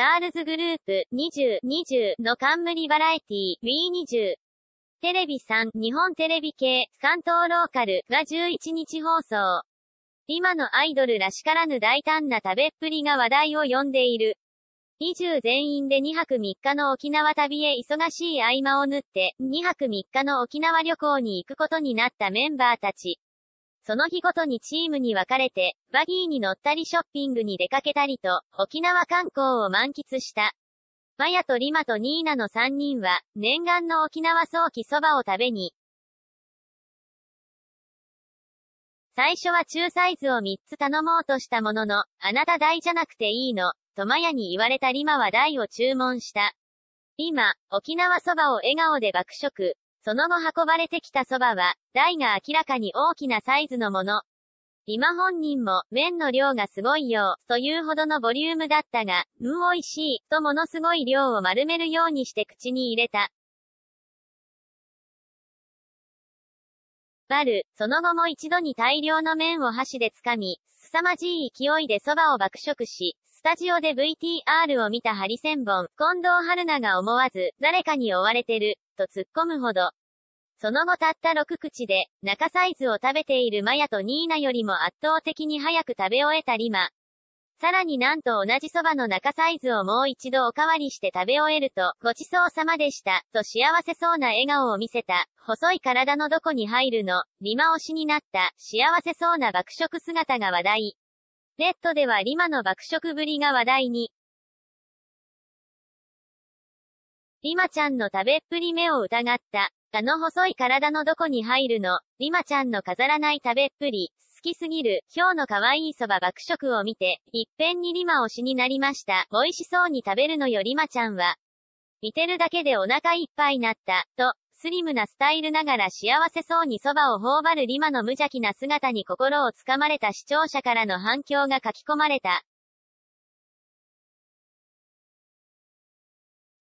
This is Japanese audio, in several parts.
ガールズグループ、20、20の冠バラエティ、We20。テレビ3、日本テレビ系、関東ローカルが11日放送。今のアイドルらしからぬ大胆な食べっぷりが話題を呼んでいる。20全員で2泊3日の沖縄旅へ忙しい合間を縫って、2泊3日の沖縄旅行に行くことになったメンバーたち。その日ごとにチームに分かれて、バギーに乗ったりショッピングに出かけたりと、沖縄観光を満喫した。マヤとリマとニーナの3人は、念願の沖縄早期そばを食べに。最初は中サイズを3つ頼もうとしたものの、あなた大じゃなくていいの、とマヤに言われたリマは大を注文した。今、沖縄そばを笑顔で爆食。その後運ばれてきたそばは、大が明らかに大きなサイズのもの。今本人も、麺の量がすごいよ、というほどのボリュームだったが、うん美味しい、とものすごい量を丸めるようにして口に入れた。バル、その後も一度に大量の麺を箸で掴み、凄まじい勢いで蕎麦を爆食し、スタジオで VTR を見たハリセンボン、近藤春菜が思わず、誰かに追われてる、と突っ込むほど。その後たった6口で、中サイズを食べているマヤとニーナよりも圧倒的に早く食べ終えたリマ。さらになんと同じそばの中サイズをもう一度おかわりして食べ終えると、ごちそうさまでした、と幸せそうな笑顔を見せた、細い体のどこに入るの、リマ推しになった、幸せそうな爆食姿が話題。ネットではリマの爆食ぶりが話題に。リマちゃんの食べっぷり目を疑った。あの細い体のどこに入るの、リマちゃんの飾らない食べっぷり、好きすぎる、今日の可愛いそば爆食を見て、いっぺんにリマ推しになりました。美味しそうに食べるのよリマちゃんは。見てるだけでお腹いっぱいなった、と、スリムなスタイルながら幸せそうにそばを頬張るリマの無邪気な姿に心をつかまれた視聴者からの反響が書き込まれた。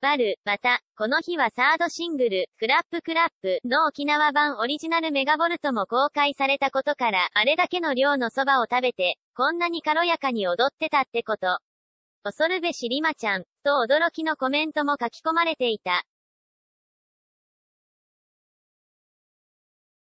バル、また、この日はサードシングル、クラップクラップの沖縄版オリジナルメガボルトも公開されたことから、あれだけの量のそばを食べて、こんなに軽やかに踊ってたってこと。恐るべしリマちゃん、と驚きのコメントも書き込まれていた。